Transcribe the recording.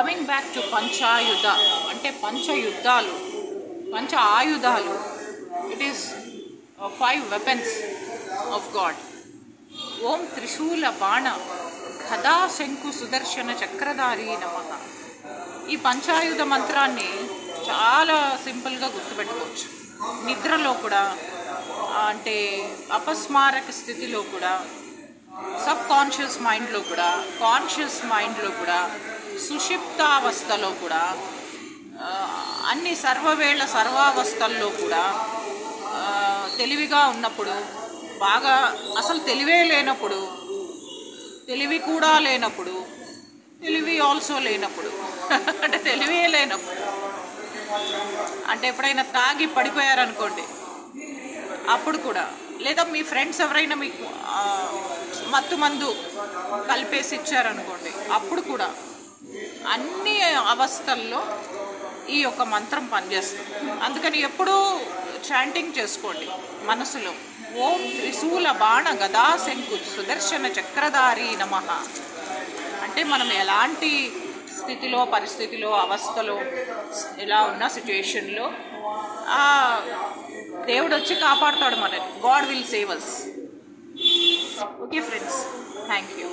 Coming back to Panchayudha అంటే పంచయుద్ధాలు పంచ ఆయుధాలు it is five weapons of God Om త్రిశూల బాణ కథా శంకు సుదర్శన చక్రధారి నమ. ఈ పంచాయుధ మంత్రాన్ని చాలా సింపుల్గా గుర్తుపెట్టుకోవచ్చు. నిద్రలో కూడా అంటే అపస్మారక స్థితిలో కూడా సబ్ కాన్షియస్ మైండ్లో కూడా కాన్షియస్ మైండ్లో కూడా సుషిప్తావస్థలో కూడా అన్ని సర్వవేళ సర్వావస్థల్లో కూడా తెలివిగా ఉన్నప్పుడు బాగా అసలు తెలివే లేనప్పుడు తెలివి కూడా లేనప్పుడు తెలివి ఆల్సో లేనప్పుడు అంటే తెలివే లేనప్పుడు అంటే ఎప్పుడైనా తాగి పడిపోయారనుకోండి అప్పుడు కూడా లేదా మీ ఫ్రెండ్స్ ఎవరైనా మీకు మత్తు మందు కలిపేసి ఇచ్చారనుకోండి అప్పుడు కూడా అవస్థల్లో ఈ యొక్క మంత్రం పనిచేస్తుంది. అందుకని ఎప్పుడూ చాంటింగ్ చేసుకోండి మనసులో. ఓం త్రిశూల బాణ గదా శంకు సుదర్శన చక్రధారి నమ. అంటే మనం ఎలాంటి స్థితిలో పరిస్థితిలో అవస్థలో ఇలా ఉన్న సిచ్యుయేషన్లో దేవుడు వచ్చి కాపాడుతాడు మనని God will save us okay friends thank you